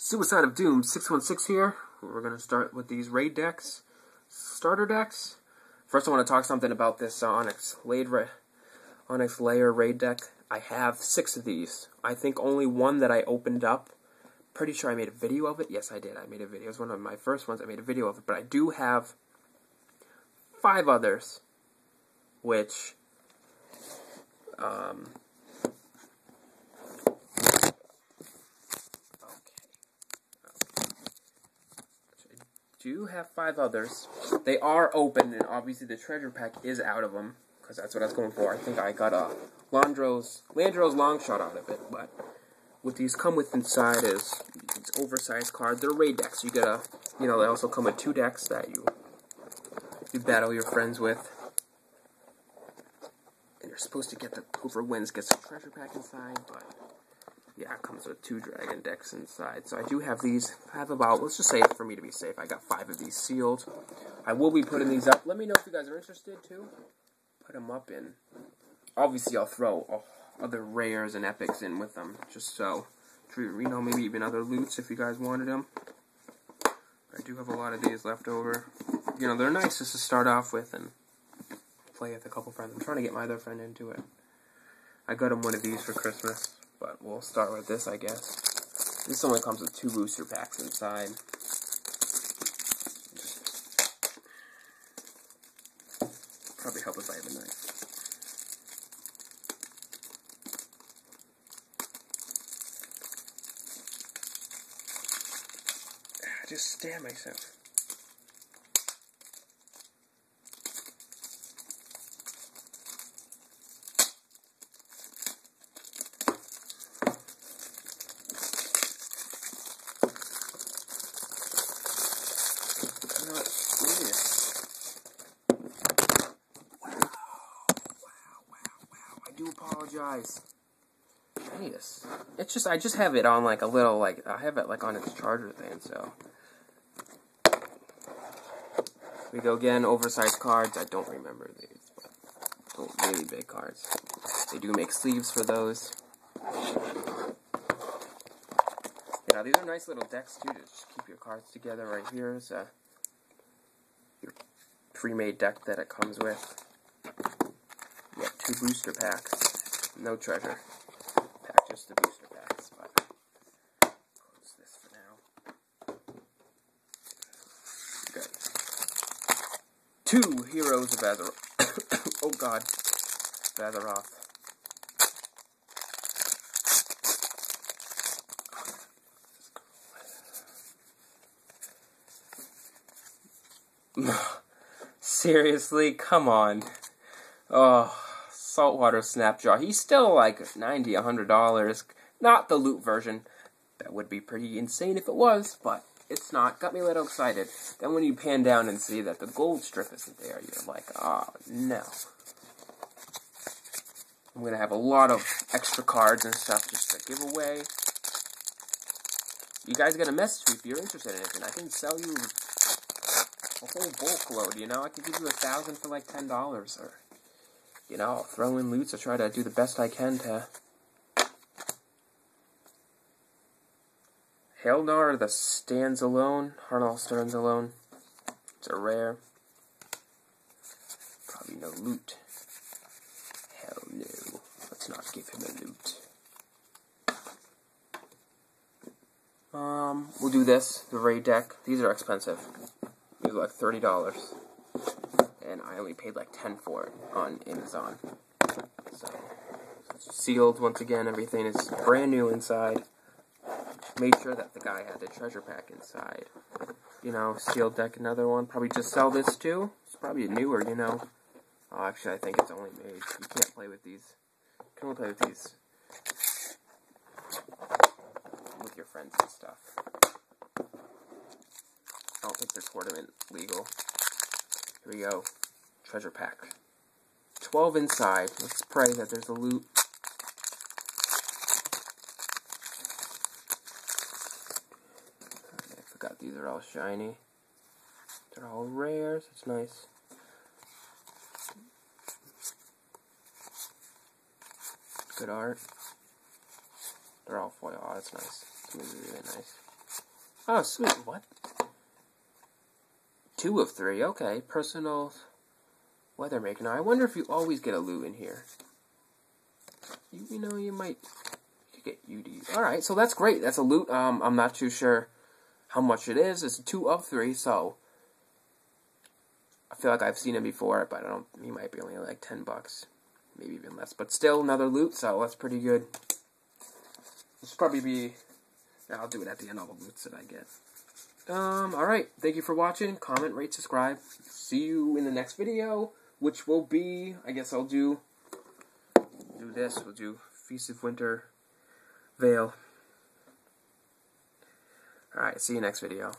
Suicide of Doom 616 here. We're going to start with these raid decks, starter decks. First, I want to talk something about this uh, Onyx, Laid Onyxia's Lair raid deck. I have six of these. I think only one that I opened up. Pretty sure I made a video of it. Yes, I did. I made a video. It was one of my first ones. I made a video of it. But I do have five others, which um, do have five others. They are open, and obviously the treasure pack is out of them, because that's what I was going for. I think I got a Landro's, Landro's long shot out of it, but what these come with inside is these oversized cards. They're raid decks. You get a, you know, they also come with two decks that you you battle your friends with. And you're supposed to get the, whoever wins gets a treasure pack inside, but yeah, it comes with two dragon decks inside. So I do have these. I have about, let's just say for me to be safe, I got five of these sealed. I will be putting these up. Let me know if you guys are interested too. Put them up in. Obviously, I'll throw oh, other rares and epics in with them, just so. You know, maybe even other loots if you guys wanted them. I do have a lot of these left over. You know, they're nice just to start off with and play with a couple friends. I'm trying to get my other friend into it. I got him one of these for Christmas. But we'll start with this, I guess. This only comes with two booster packs inside. Probably help if I have a knife. Just stab myself. Apologize. Genius. It's just I just have it on like a little like I have it like on its charger thing, so we go again, oversized cards. I don't remember these, but really big cards. They do make sleeves for those. Yeah, these are nice little decks too to just keep your cards together. Right here is a pre-made deck that it comes with. Have two booster packs no treasure. Pack just the booster packs, but close this for now. Good. Two heroes of Azeroth. oh god. Azeroth. Seriously, come on. Oh saltwater snapjaw. He's still like 90 a $100. Not the loot version. That would be pretty insane if it was, but it's not. Got me a little excited. Then when you pan down and see that the gold strip isn't there, you're like, oh no. I'm to have a lot of extra cards and stuff just to give away. You guys got a message me if you're interested in and I can sell you a whole bulk load, you know? I could give you a thousand for like $10 or you know, I'll throw in loots. I'll try to do the best I can to. Helnar the stands alone. Harnal stands alone. It's a rare. Probably no loot. Hell no. Let's not give him a loot. Um, we'll do this. The raid deck. These are expensive. These are like thirty dollars and I only paid like 10 for it on Amazon. So, sealed once again, everything is brand new inside. Made sure that the guy had the treasure pack inside. You know, sealed deck, another one. Probably just sell this too. It's probably newer, you know. Oh, actually, I think it's only made. You can't play with these. You can only play with these with your friends and stuff. I don't think they're tournament legal. Here we go. Treasure pack. 12 inside. Let's pray that there's a loot. I forgot these are all shiny. They're all rares. It's nice. Good art. They're all foil. Oh, that's nice. It's really, really nice. Oh, sweet. What? Two of three. Okay. Personal weather maker. Now, I wonder if you always get a loot in here. You, you know, you might you get UD. Alright, so that's great. That's a loot. Um, I'm not too sure how much it is. It's two of three, so I feel like I've seen him before, but I don't. He might be only like ten bucks, maybe even less. But still, another loot, so that's pretty good. This probably be. I'll do it at the end. All the loots that I get. Um. All right. Thank you for watching. Comment, rate, subscribe. See you in the next video, which will be. I guess I'll do. Do this. We'll do Feast of Winter Veil. Alright, see you next video.